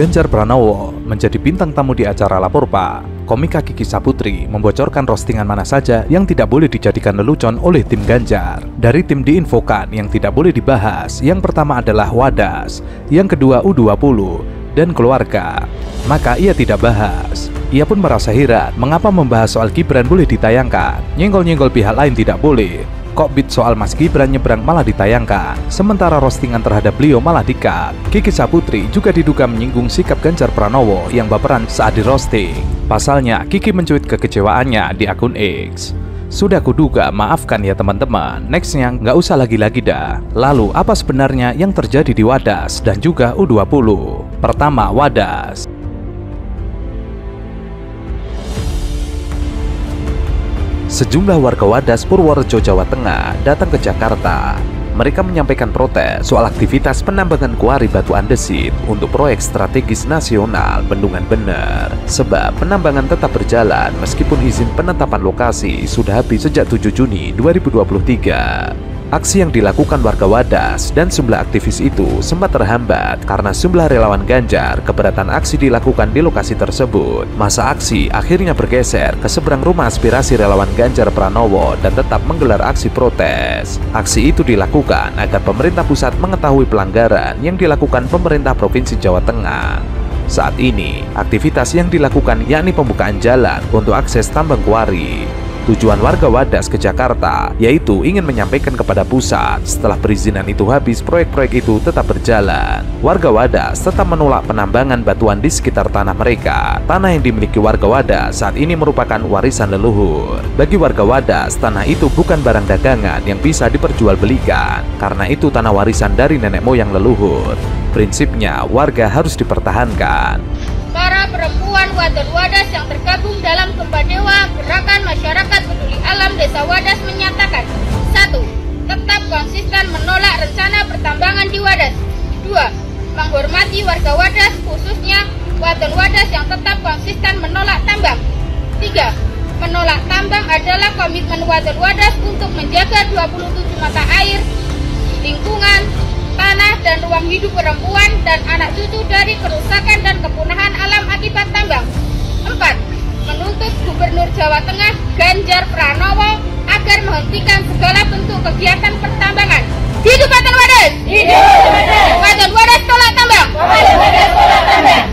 Ganjar Pranowo menjadi bintang tamu di acara Lapor Pak. Komika Kiki Saputri membocorkan roastingan mana saja yang tidak boleh dijadikan lelucon oleh tim Ganjar. Dari tim diinfokan yang tidak boleh dibahas, yang pertama adalah Wadas, yang kedua U20, dan keluarga. Maka ia tidak bahas. Ia pun merasa heran mengapa membahas soal Gibran boleh ditayangkan, nyenggol-nyenggol pihak lain tidak boleh. Kok beat soal Mas Gibran nyebrang malah ditayangkan, sementara roastingan terhadap beliau malah dikat. Kiki Saputri juga diduga menyinggung sikap Ganjar Pranowo yang baperan saat di roasting. Pasalnya, Kiki mencuit kekecewaannya di akun X. Sudah kuduga, maafkan ya teman-teman. Nextnya nggak usah lagi-lagi dah. Lalu, apa sebenarnya yang terjadi di Wadas dan juga U20? Pertama, Wadas. Sejumlah warga Wadas Purworejo, Jawa Tengah datang ke Jakarta. Mereka menyampaikan protes soal aktivitas penambangan kuari batu andesit untuk proyek strategis nasional Bendungan Bener. Sebab penambangan tetap berjalan meskipun izin penetapan lokasi sudah habis sejak 7 Juni 2023. Aksi yang dilakukan warga Wadas dan sejumlah aktivis itu sempat terhambat karena sejumlah relawan Ganjar keberatan aksi dilakukan di lokasi tersebut. Masa aksi akhirnya bergeser ke seberang rumah aspirasi relawan Ganjar Pranowo dan tetap menggelar aksi protes. Aksi itu dilakukan agar pemerintah pusat mengetahui pelanggaran yang dilakukan pemerintah Provinsi Jawa Tengah. Saat ini, aktivitas yang dilakukan yakni pembukaan jalan untuk akses tambang kuari. Tujuan warga Wadas ke Jakarta yaitu ingin menyampaikan kepada pusat setelah perizinan itu habis proyek-proyek itu tetap berjalan. Warga Wadas tetap menolak penambangan batuan di sekitar tanah mereka. Tanah yang dimiliki warga Wadas saat ini merupakan warisan leluhur. Bagi warga Wadas, tanah itu bukan barang dagangan yang bisa diperjualbelikan karena itu tanah warisan dari nenek moyang leluhur. Prinsipnya, warga harus dipertahankan para perempuan Wadas Wadas yang tergabung dalam Gempa Dewa Gerakan Masyarakat Peduli Alam Desa Wadas menyatakan 1. Tetap konsisten menolak rencana pertambangan di Wadas 2. Menghormati warga Wadas khususnya Wadas Wadas yang tetap konsisten menolak tambang 3. Menolak tambang adalah komitmen Wadas Wadas untuk menjaga 27 mata air, lingkungan, tanah dan ruang hidup perempuan dan anak cucu dari kerusakan dan kepunahan alam akibat tambang. 4. Menuntut Gubernur Jawa Tengah Ganjar Pranowo agar menghentikan segala bentuk kegiatan pertambangan. Hidup Watan Wadas! Hidup Watan Wadas tolak tambang! Wadas tolak tambang!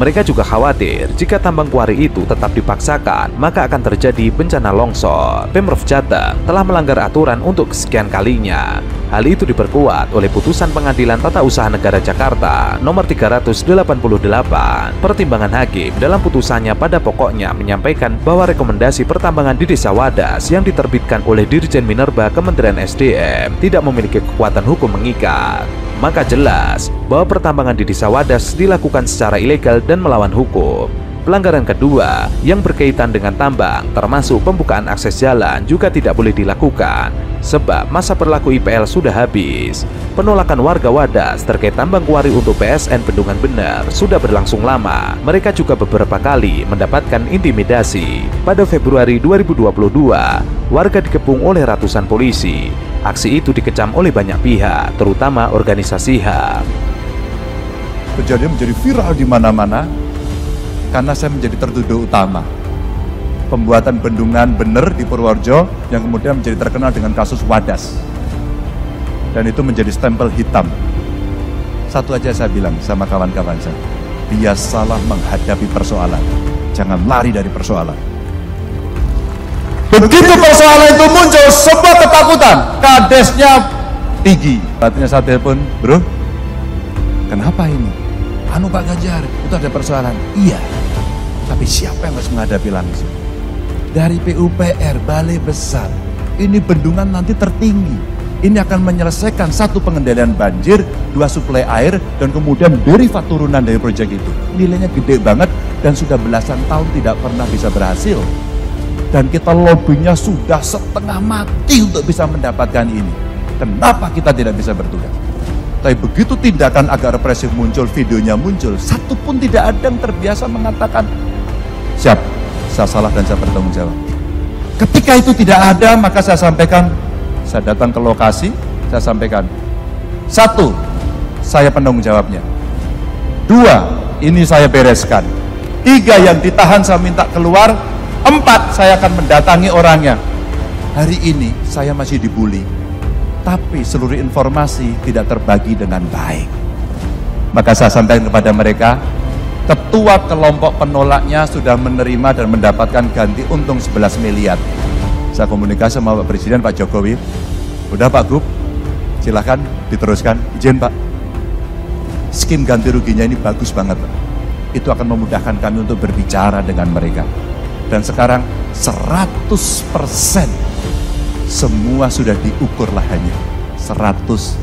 Mereka juga khawatir jika tambang kuari itu tetap dipaksakan, maka akan terjadi bencana longsor. Pemprov Jateng telah melanggar aturan untuk kesekian kalinya. Hal itu diperkuat oleh putusan Pengadilan Tata Usaha Negara Jakarta nomor 388. Pertimbangan hakim dalam putusannya pada pokoknya menyampaikan bahwa rekomendasi pertambangan di Desa Wadas yang diterbitkan oleh Dirjen Minerba Kementerian SDM tidak memiliki kekuatan hukum mengikat maka jelas bahwa pertambangan di Desa Wadas dilakukan secara ilegal dan melawan hukum. Pelanggaran kedua yang berkaitan dengan tambang termasuk pembukaan akses jalan juga tidak boleh dilakukan sebab masa berlaku IPL sudah habis. Penolakan warga Wadas terkait tambang kuari untuk PSN Bendungan Bener sudah berlangsung lama. Mereka juga beberapa kali mendapatkan intimidasi. Pada Februari 2022, warga dikepung oleh ratusan polisi. Aksi itu dikecam oleh banyak pihak, terutama organisasi HAM. Kejadian menjadi viral di mana-mana karena saya menjadi tertuduh utama. Pembuatan bendungan bener di Purworejo yang kemudian menjadi terkenal dengan kasus Wadas. Dan itu menjadi stempel hitam. Satu aja saya bilang sama kawan-kawan saya, biasalah menghadapi persoalan. Jangan lari dari persoalan. Begitu persoalan itu muncul, semua ketakutan, kadesnya tinggi. Artinya saya telepon, bro, kenapa ini? Anu Pak Ganjar, itu ada persoalan. Iya, tapi siapa yang harus menghadapi langsung? Dari PUPR, Balai Besar, ini bendungan nanti tertinggi. Ini akan menyelesaikan satu pengendalian banjir, dua suplai air, dan kemudian derivat turunan dari proyek itu. Nilainya gede banget dan sudah belasan tahun tidak pernah bisa berhasil dan kita lobbynya sudah setengah mati untuk bisa mendapatkan ini. Kenapa kita tidak bisa bertugas? Tapi begitu tindakan agak represif muncul, videonya muncul, satu pun tidak ada yang terbiasa mengatakan, siap, saya salah dan saya bertanggung jawab. Ketika itu tidak ada, maka saya sampaikan, saya datang ke lokasi, saya sampaikan, satu, saya penanggung jawabnya. Dua, ini saya bereskan. Tiga yang ditahan saya minta keluar, empat saya akan mendatangi orangnya. Hari ini saya masih dibully, tapi seluruh informasi tidak terbagi dengan baik. Maka saya sampaikan kepada mereka, ketua kelompok penolaknya sudah menerima dan mendapatkan ganti untung 11 miliar. Saya komunikasi sama Pak Presiden, Pak Jokowi, udah Pak Gub, silahkan diteruskan, izin Pak. Skim ganti ruginya ini bagus banget Pak. Itu akan memudahkan kami untuk berbicara dengan mereka. Dan sekarang 100% semua sudah diukur lahannya. 100%.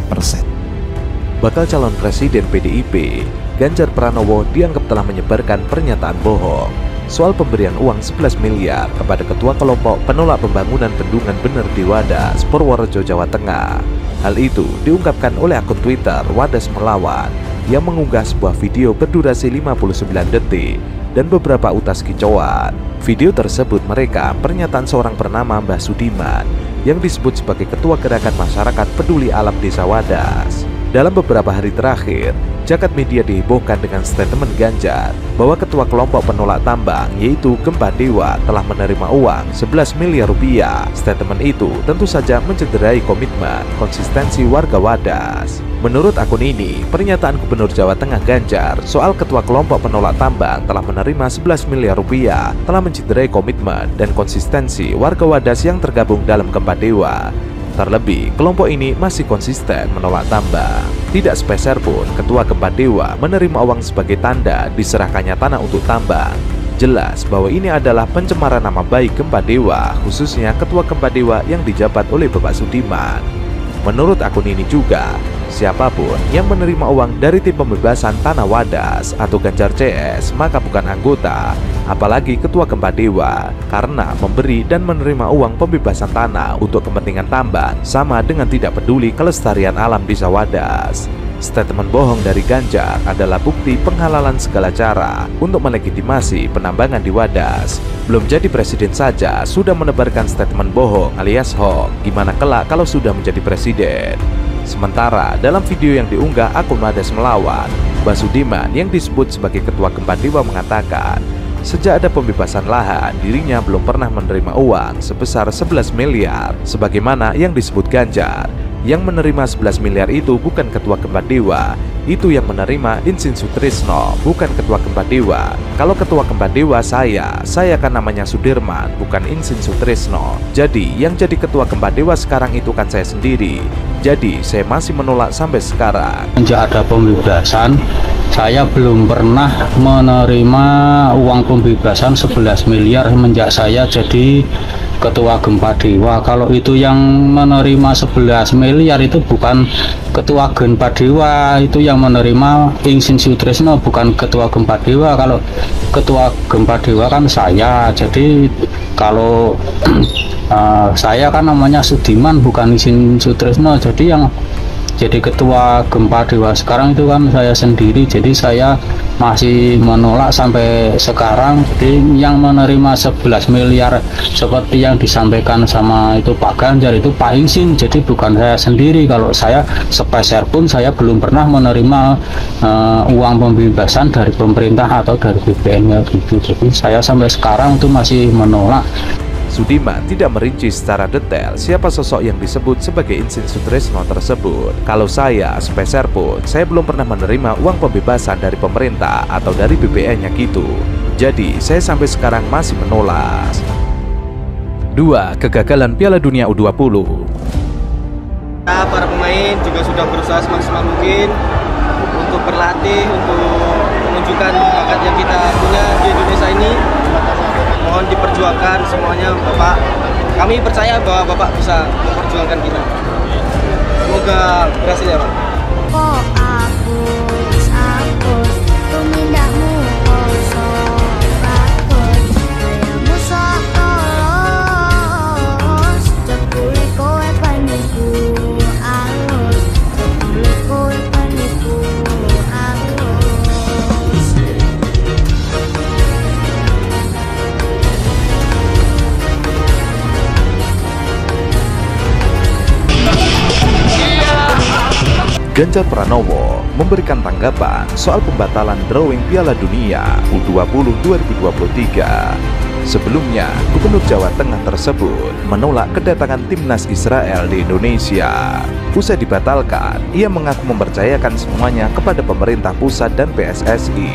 Bakal calon presiden PDIP, Ganjar Pranowo dianggap telah menyebarkan pernyataan bohong soal pemberian uang 11 miliar kepada ketua kelompok penolak pembangunan bendungan bener di Wadas, Purworejo, Jawa Tengah. Hal itu diungkapkan oleh akun Twitter Wadas Melawan yang mengunggah sebuah video berdurasi 59 detik dan beberapa utas kicauan. Video tersebut mereka pernyataan seorang bernama Mbah Sudiman yang disebut sebagai Ketua Gerakan Masyarakat Peduli Alam Desa Wadas. Dalam beberapa hari terakhir, jagat media dihebohkan dengan statement Ganjar bahwa ketua kelompok penolak tambang yaitu Gempa Dewa telah menerima uang 11 miliar rupiah. Statement itu tentu saja mencederai komitmen konsistensi warga Wadas. Menurut akun ini, pernyataan Gubernur Jawa Tengah Ganjar soal ketua kelompok penolak tambang telah menerima 11 miliar rupiah telah mencederai komitmen dan konsistensi warga Wadas yang tergabung dalam Gempa Dewa Terlebih, kelompok ini masih konsisten menolak tambang. Tidak sepeser pun ketua Gempa Dewa menerima uang sebagai tanda diserahkannya tanah untuk tambang. Jelas bahwa ini adalah pencemaran nama baik Gempa Dewa, khususnya ketua Gempa Dewa yang dijabat oleh Bapak Sudiman. Menurut akun ini juga, siapa pun yang menerima uang dari tim pembebasan Tanah Wadas atau Ganjar CS maka bukan anggota, apalagi ketua Gempa Dewa, karena memberi dan menerima uang pembebasan tanah untuk kepentingan tambang sama dengan tidak peduli kelestarian alam desa Wadas. Statement bohong dari Ganjar adalah bukti penghalalan segala cara untuk melegitimasi penambangan di Wadas. Belum jadi presiden saja sudah menebarkan statement bohong alias hoax. Gimana kelak kalau sudah menjadi presiden? Sementara dalam video yang diunggah akun Wadas melawan, Basudiman yang disebut sebagai ketua Gempa Dewa mengatakan Sejak ada pembebasan lahan, dirinya belum pernah menerima uang sebesar 11 miliar sebagaimana yang disebut Ganjar. Yang menerima 11 miliar itu bukan ketua Gempa Dewa, itu yang menerima Insin Sutrisno, bukan ketua Gempa Dewa. Kalau ketua Gempa Dewa saya, saya kan namanya Sudirman, bukan Insin Sutrisno. Jadi, yang jadi ketua Gempa Dewa sekarang itu kan saya sendiri. Jadi, saya masih menolak sampai sekarang. Sejak ada pembebasan, saya belum pernah menerima uang pembebasan 11 miliar semenjak saya jadi ketua gempa dewa kalau itu yang menerima 11 miliar itu bukan ketua gempa dewa itu yang menerima Ingsin Sutrisno bukan ketua gempa dewa. Kalau ketua gempa dewa kan saya. Jadi kalau uh, saya kan namanya Sudiman bukan Ingsin Sutrisno jadi yang jadi ketua gempa dewa. Sekarang itu kan saya sendiri jadi saya masih menolak sampai sekarang. Jadi yang menerima 11 miliar seperti yang disampaikan sama itu Pak Ganjar itu Pak Insin jadi bukan saya sendiri. Kalau saya sepeser pun saya belum pernah menerima uh, uang pembebasan dari pemerintah atau dari BPN gitu. Jadi saya sampai sekarang itu masih menolak Sudiman tidak merinci secara detail siapa sosok yang disebut sebagai Insin Sutrisno tersebut. Kalau saya, speser pun, saya belum pernah menerima uang pembebasan dari pemerintah atau dari BPN-nya gitu. Jadi, saya sampai sekarang masih menolak. 2. Kegagalan Piala Dunia U20 Para pemain juga sudah berusaha semaksimal mungkin untuk berlatih, untuk menunjukkan bakat yang kita punya di Indonesia ini mohon diperjuangkan semuanya Bapak. Kami percaya bahwa Bapak bisa memperjuangkan kita. Semoga berhasil ya Pak Ganjar Pranowo memberikan tanggapan soal pembatalan drawing Piala Dunia U20 2023. Sebelumnya, Gubernur Jawa Tengah tersebut menolak kedatangan timnas Israel di Indonesia. Usai dibatalkan, ia mengaku mempercayakan semuanya kepada pemerintah pusat dan PSSI.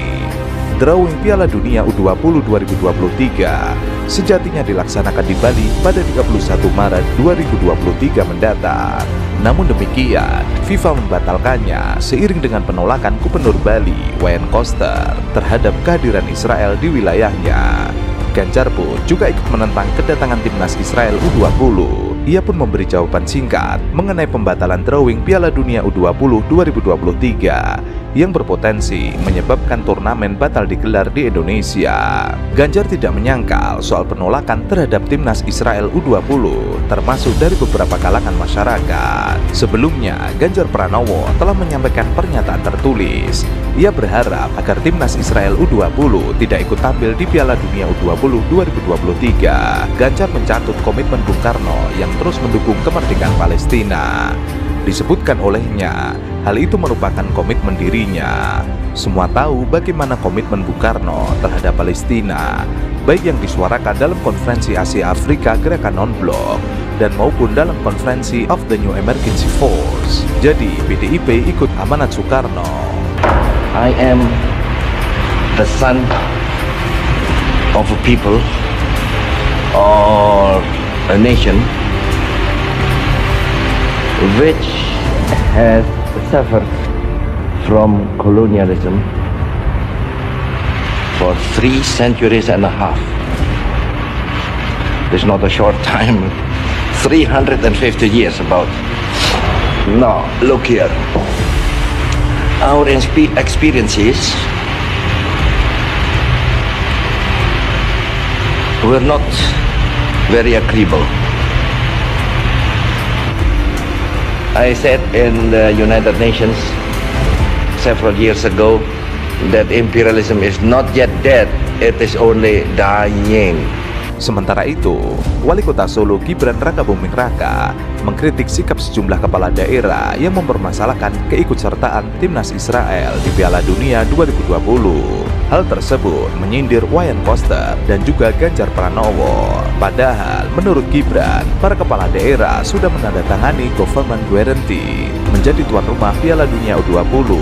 Drawing Piala Dunia U20 2023 sejatinya dilaksanakan di Bali pada 31 Maret 2023 mendatang. Namun demikian, FIFA membatalkannya seiring dengan penolakan Gubernur Bali, Wayan Koster, terhadap kehadiran Israel di wilayahnya. Ganjar pun juga ikut menentang kedatangan timnas Israel U20. Ia pun memberi jawaban singkat mengenai pembatalan drawing Piala Dunia U20 2023 yang berpotensi menyebabkan turnamen batal digelar di Indonesia. Ganjar tidak menyangkal soal penolakan terhadap timnas Israel U20 termasuk dari beberapa kalangan masyarakat. Sebelumnya, Ganjar Pranowo telah menyampaikan pernyataan tertulis. Ia berharap agar timnas Israel U20 tidak ikut tampil di Piala Dunia U20 2023. Ganjar mencatut komitmen Bung Karno yang terus mendukung kemerdekaan Palestina. Disebutkan olehnya, hal itu merupakan komitmen dirinya. Semua tahu bagaimana komitmen Bung Karno terhadap Palestina, baik yang disuarakan dalam konferensi Asia Afrika Gerakan Non-Blok dan maupun dalam konferensi of the New Emergency Force. Jadi, PDIP ikut amanat Soekarno. I am the son of a people or a nation which has suffered from colonialism for three centuries and a half. It's not a short time, 350 years about. Now, look here. Our experiences were not very agreeable. I said in the United Nations several years ago that imperialism is not yet dead, it is only dying. Sementara itu, Wali Kota Solo Gibran Raka Buming Raka mengkritik sikap sejumlah kepala daerah yang mempermasalahkan keikutsertaan timnas Israel di Piala Dunia 2020. Hal tersebut menyindir Wayan Koster dan juga Ganjar Pranowo. Padahal menurut Gibran, para kepala daerah sudah menandatangani government guarantee menjadi tuan rumah Piala Dunia U20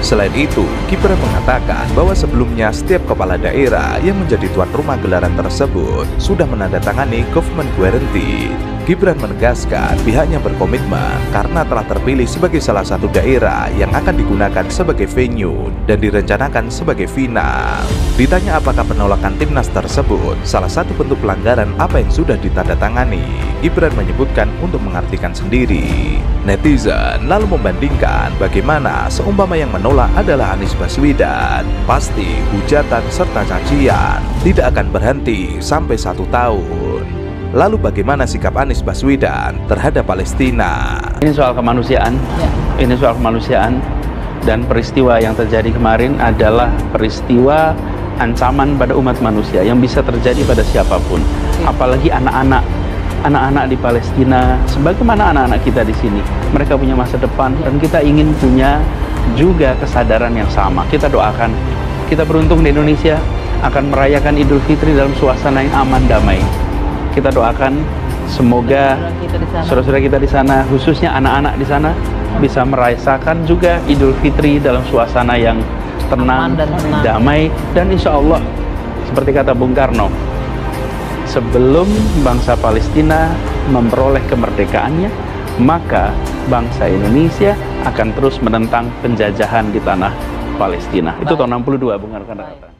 Selain itu, Gibran mengatakan bahwa sebelumnya setiap kepala daerah yang menjadi tuan rumah gelaran tersebut sudah menandatangani government guarantee. Gibran menegaskan pihaknya berkomitmen karena telah terpilih sebagai salah satu daerah yang akan digunakan sebagai venue dan direncanakan sebagai final. Ditanya apakah penolakan timnas tersebut salah satu bentuk pelanggaran apa yang sudah ditandatangani, Gibran menyebutkan untuk mengartikan sendiri. Netizen lalu membandingkan bagaimana seumpama yang menolak adalah Anies Baswedan. Pasti hujatan serta cacian tidak akan berhenti sampai satu tahun. Lalu bagaimana sikap Anies Baswedan terhadap Palestina? Ini soal kemanusiaan. Ya. Ini soal kemanusiaan dan peristiwa yang terjadi kemarin adalah peristiwa ancaman pada umat manusia yang bisa terjadi pada siapa pun, ya. apalagi anak-anak. Anak-anak di Palestina, sebagaimana anak-anak kita di sini, mereka punya masa depan dan kita ingin punya juga kesadaran yang sama. Kita doakan, kita beruntung di Indonesia akan merayakan Idul Fitri dalam suasana yang aman damai kita doakan semoga saudara-saudara kita di sana khususnya anak-anak di sana bisa merayakan juga Idul Fitri dalam suasana yang tenang, dan tenang. damai dan insya Allah seperti kata Bung Karno sebelum bangsa Palestina memperoleh kemerdekaannya maka bangsa Indonesia akan terus menentang penjajahan di tanah Palestina. Itu tahun 62 Bung Karno kata.